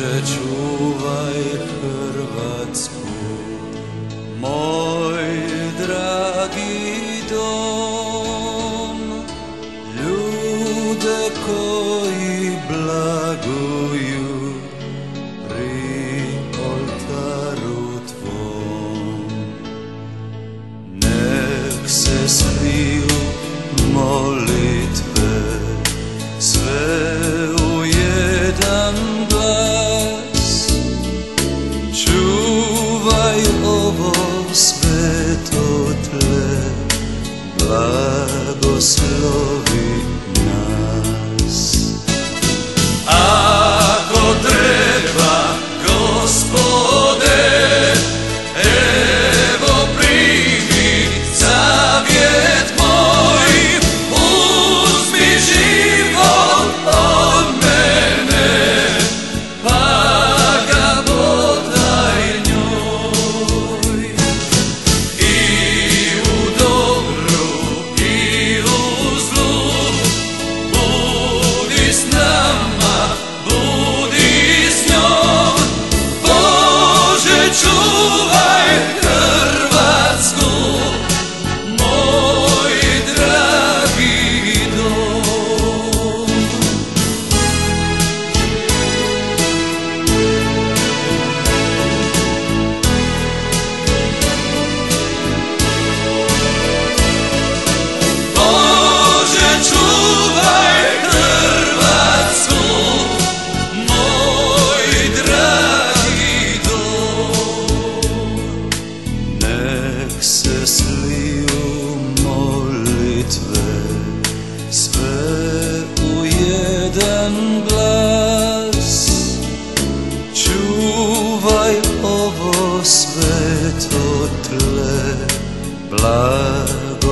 Bože čuvaj Hrvatsku Moj dragi dom Ljude koji blaguju Pri oltaru tvom. Nek se sliju molitve Sve Blagoslovi nas. Ako treba, gospode Nek se sliju molitve Sve u jedan glas. Čuvaj ovo sveto tle Blagoslovi